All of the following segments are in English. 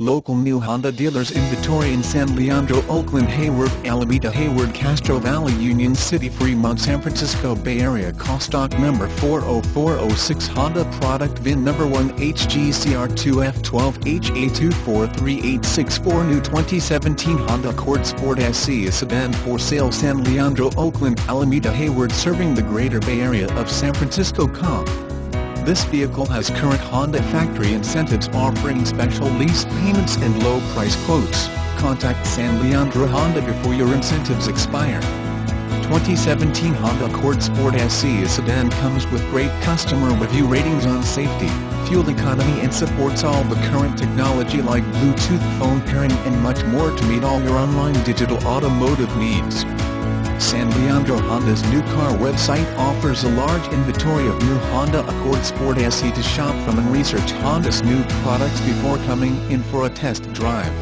Local new Honda dealers inventory in San Leandro, Oakland, Hayward, Alameda, Hayward, Castro Valley, Union City, Fremont, San Francisco Bay Area. Call stock number 40406 Honda product VIN number 1 HGCR2F12HA243864 New 2017 Honda Accord Sport SE is sedan for sale San Leandro, Oakland, Alameda, Hayward serving the greater Bay Area of San Francisco. Com. This vehicle has current Honda factory incentives offering special lease payments and low price quotes. Contact San Leandro Honda before your incentives expire. 2017 Honda Accord Sport SE sedan comes with great customer review ratings on safety, fuel economy and supports all the current technology like Bluetooth phone pairing and much more to meet all your online digital automotive needs. San Leandro Honda's new car website offers a large inventory of new Honda Accord Sport SE to shop from and research Honda's new products before coming in for a test drive.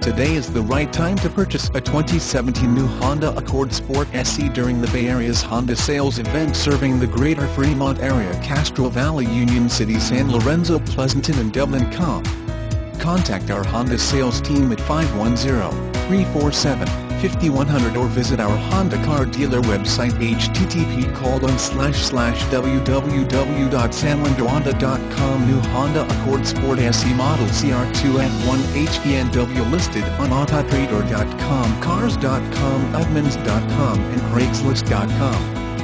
Today is the right time to purchase a 2017 new Honda Accord Sport SE during the Bay Area's Honda sales event serving the greater Fremont area Castro Valley Union City San Lorenzo Pleasanton and Dublin. Com. Contact our Honda sales team at 510 347 5100 or visit our Honda car dealer website http colon slash slash New Honda Accord Sport SE Model CR2F1 HVNW listed on Autotrader.com, Cars.com, Edmunds.com and Craigslist.com.